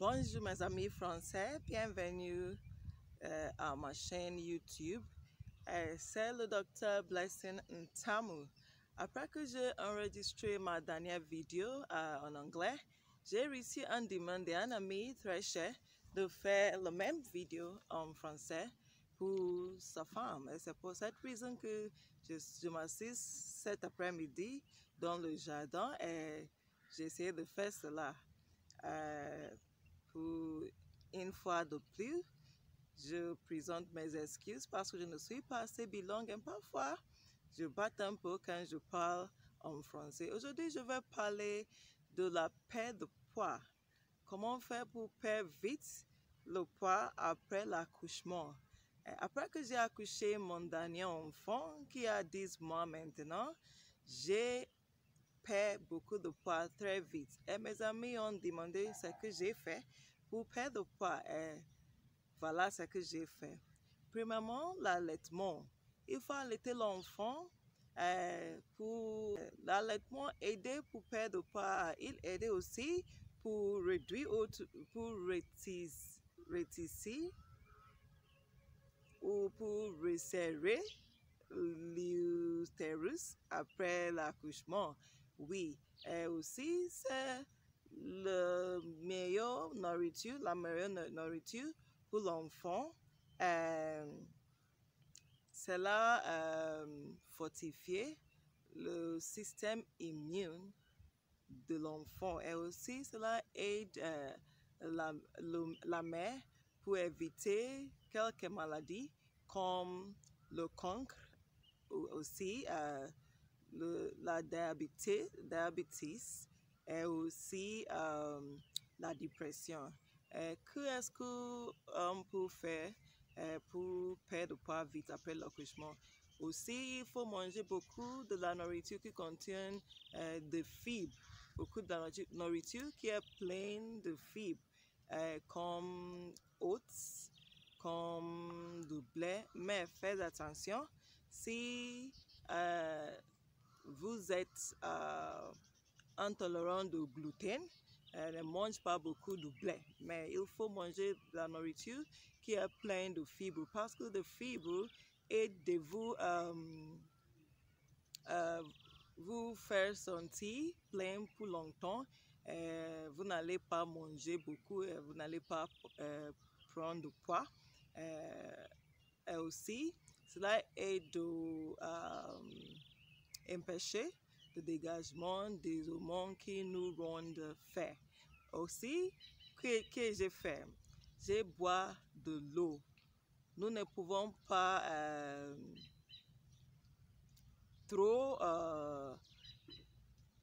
Bonjour mes amis français, bienvenue euh, à ma chaîne YouTube. Euh, C'est le docteur Blessing Ntamu. Après que j'ai enregistré ma dernière vidéo euh, en anglais, j'ai réussi à demander à un ami très cher de faire la même vidéo en français pour sa femme. C'est pour cette raison que je, je m'assise cet après-midi dans le jardin et j'ai essayé de faire cela. Une fois de plus, je présente mes excuses parce que je ne suis pas assez bilingue et parfois je batte un peu quand je parle en français. Aujourd'hui, je vais parler de la perte de poids. Comment faire pour perdre vite le poids après l'accouchement? Après que j'ai accouché mon dernier enfant, qui a 10 mois maintenant, j'ai perdu beaucoup de poids très vite. Et mes amis ont demandé ce que j'ai fait pour perdre du poids. Et voilà ce que j'ai fait. Premièrement, l'allaitement. Il faut allaiter l'enfant euh, pour l'allaitement aider pour perdre du poids. Il aide aussi pour réduire ou pour rétisser ou pour resserrer l'utérus après l'accouchement. Oui, et aussi c'est le meilleur nourriture, la meilleure nourriture pour l'enfant. Euh, cela euh, fortifie le système immune de l'enfant et aussi cela aide euh, la, la mère pour éviter quelques maladies comme le cancre aussi la diabète, diabetes et aussi euh, la dépression. Qu'est-ce qu'on peut faire euh, pour perdre poids vite après l'accouchement? Aussi, il faut manger beaucoup de la nourriture qui contient euh, des fibres, beaucoup de la nourriture qui est pleine de fibres, euh, comme oats, comme du blé. Mais faites attention, si euh, vous êtes euh, intolérant de gluten, euh, ne mange pas beaucoup de blé, mais il faut manger de la nourriture qui est pleine de fibres parce que les fibres aident de vous, euh, euh, vous faire sentir plein pour longtemps. Vous n'allez pas manger beaucoup et vous n'allez pas prendre de poids. et aussi, cela aide à empêcher le dégagement des hormones qui nous rendent faits. Aussi, que, que j'ai fait? J'ai bois de l'eau. Nous ne pouvons pas euh, trop euh,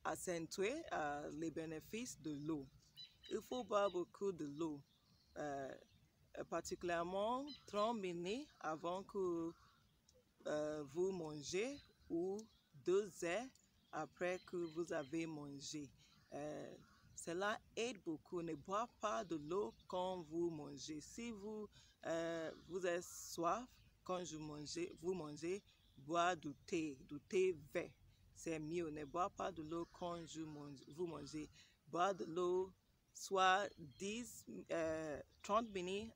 accentuer euh, les bénéfices de l'eau. Il faut boire beaucoup de l'eau, particulièrement 30 minutes avant que vous mangez ou deux après que vous avez mangé. Euh, cela aide beaucoup. Ne bois pas de l'eau quand vous mangez. Si vous, euh, vous êtes soif quand je mangez, vous mangez, bois du thé, du thé vert. C'est mieux. Ne bois pas de l'eau quand je mange, vous mangez. Bois de l'eau soit 10, euh, 30 minutes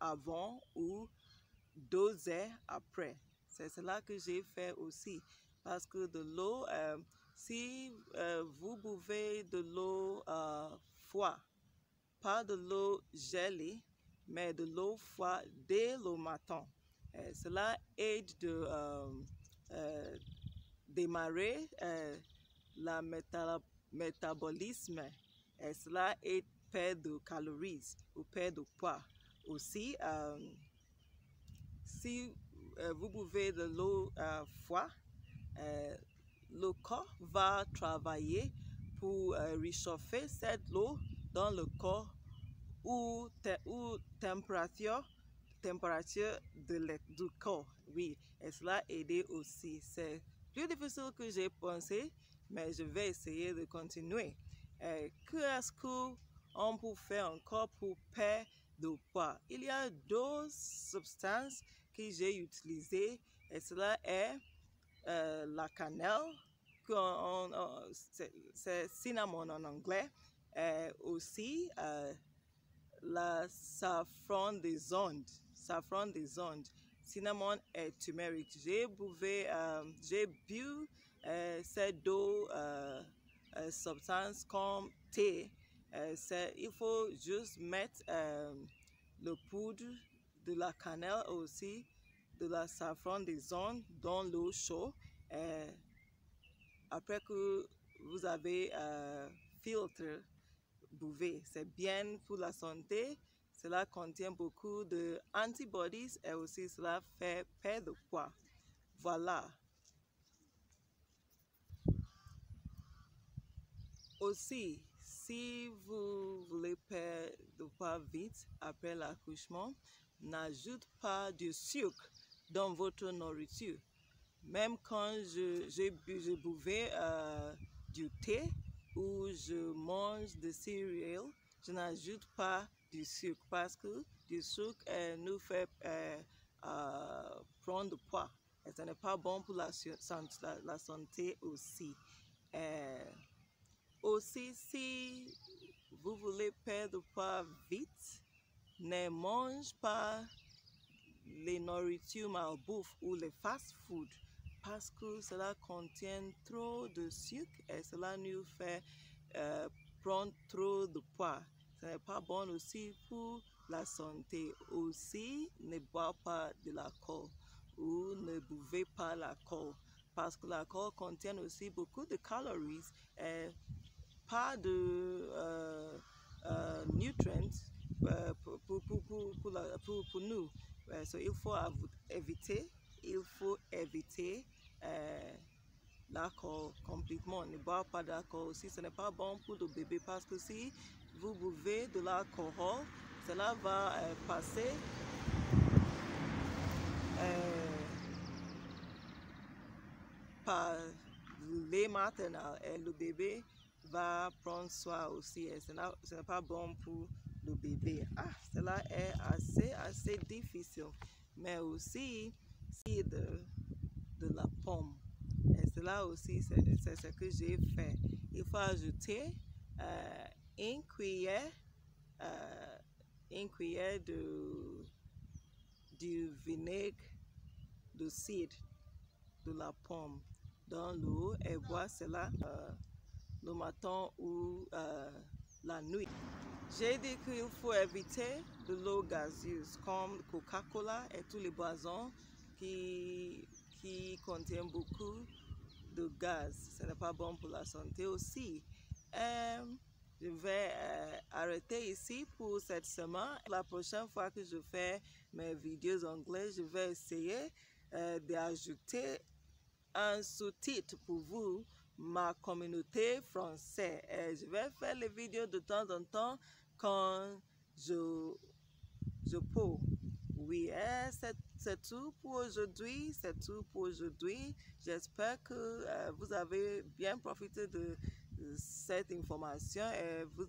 avant ou 2 heures après. C'est cela que j'ai fait aussi parce que de l'eau, euh, si euh, vous buvez de l'eau euh, froide, pas de l'eau gelée, mais de l'eau froide dès le matin, et cela aide de euh, démarrer le méta métabolisme et cela aide perdre de calories ou perdre de poids. Aussi, si vous buvez de l'eau froide, euh, le corps va travailler pour euh, réchauffer cette eau dans le corps ou, te, ou température, température de du corps. Oui, et cela aide aussi. C'est plus difficile que j'ai pensé, mais je vais essayer de continuer. Euh, Qu'est-ce qu'on peut faire encore pour perdre de poids? Il y a deux substances que j'ai utilisées et cela est euh, la cannelle, c'est cinnamon en anglais, et aussi euh, la safran des ondes, safran des ondes, cinnamon et turmeric. J'ai euh, j'ai bu euh, cette eau euh, euh, substance comme thé. Euh, il faut juste mettre euh, le poudre de la cannelle aussi, de la safran des ondes dans l'eau chaude. Euh, après que vous avez euh, filtre, buvez. C'est bien pour la santé. Cela contient beaucoup de antibodies et aussi cela fait perdre poids. Voilà. Aussi, si vous voulez perdre de poids vite après l'accouchement, n'ajoute pas de sucre dans votre nourriture. Même quand je, je, bu- je buvais euh, du thé ou je mange des céréales, je n'ajoute pas du sucre parce que du sucre euh, nous fait euh, prendre poids. Et ce n'est pas bon pour la, la- santé aussi. Aussi, si vous voulez perdre poids vite, ne mange pas les nourritures malbouffe ou les fast-food parce que cela contient trop de sucre et cela nous fait euh, prendre trop de poids. Ce n'est pas bon aussi pour la santé. Aussi, ne bois pas de l'alcool ou ne buvez pas l'alcool parce que l'alcool contient aussi beaucoup de calories et pas de euh, euh, nutrients euh, pour, pour, pour, pour, nous. Euh, so il faut éviter, il faut éviter euh, l'alcool complètement. Ne boire pas d'alcool aussi, ce n'est pas bon pour le bébé parce que si vous buvez de l'alcool, cela va euh, passer euh, par le lait maternel et le bébé va prendre soin aussi. Et ce n'est pas bon pour le bébé. Ah, cela est assez, assez difficile. Mais aussi, c'est de, la pomme. Et cela aussi, c'est c'est ce que j'ai fait. Il faut ajouter euh, une cuillère, euh, une cuillère de, du vinaigre de cidre de la pomme dans l'eau et boire cela euh, le matin ou euh, la nuit. J'ai dit qu'il faut éviter de l'eau gazeuse comme Coca-Cola et tous les boissons qui, qui contiennent beaucoup de gaz. Ce n'est pas bon pour la santé aussi. Euh, je vais euh, arrêter ici pour cette semaine. La prochaine fois que je fais mes vidéos anglais, je vais essayer euh, d'ajouter un sous-titre pour vous, ma communauté française. Et je vais faire les vidéos de temps en temps quand je, je peux. Oui, eh, c'est tout pour aujourd'hui. C'est tout pour aujourd'hui. J'espère que euh, vous avez bien profité de, de cette information et vous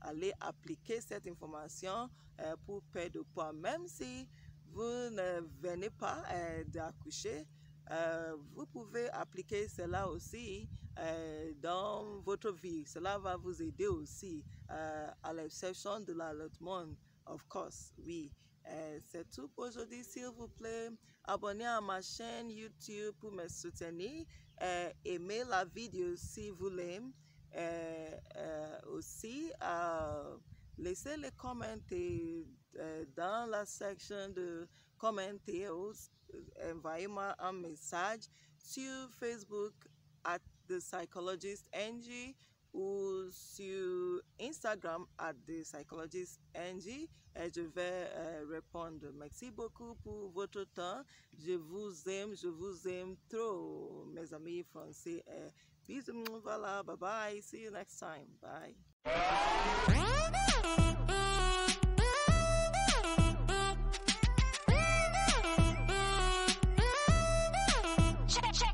allez appliquer cette information euh, pour perdre du poids. Même si vous ne venez pas euh, d'accoucher, euh, vous pouvez appliquer cela aussi euh, dans votre vie. Cela va vous aider aussi, euh, à l'exception de l'allaitement, of course, oui. Euh, C'est tout pour aujourd'hui, s'il vous plaît. Abonnez à ma chaîne YouTube pour me soutenir. Aimez la vidéo si vous l'aimez. Aussi, laissez les commentaires dans la section de commentaires. Envoyez-moi un message sur Facebook at The Psychologist NG ou sur Instagram at The Psychologist NG et je vais euh, répondre. Merci beaucoup pour votre temps. Je vous aime, je vous aime trop, mes amis français. Et bisous, voilà, bye bye. See you next time. Bye. check, check.